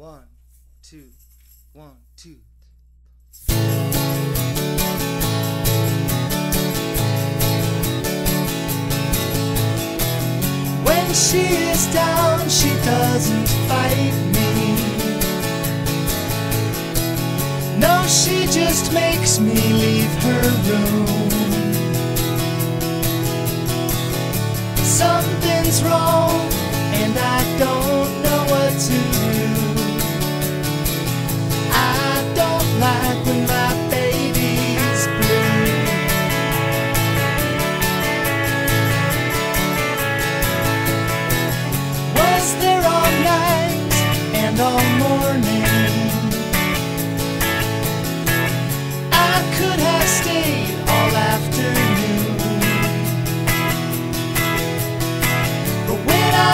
One, two, one, two. When she is down, she doesn't fight me. No, she just makes me leave her room.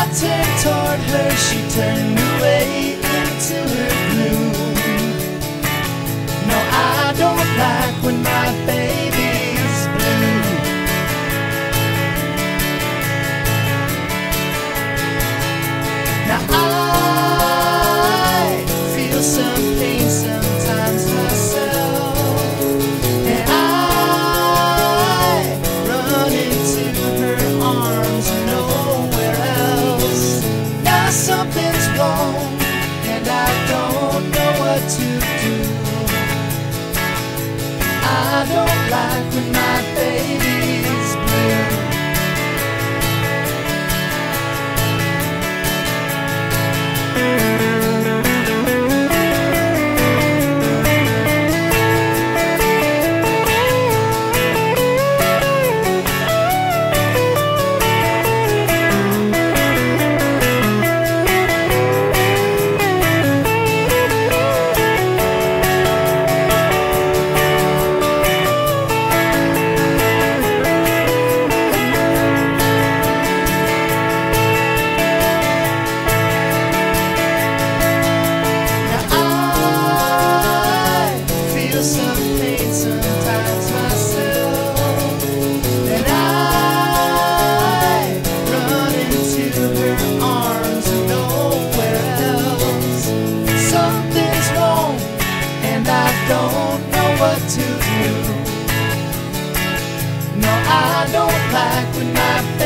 I turned toward her, she turned away into her. don't like when my baby don't know what to do. No, I don't like when my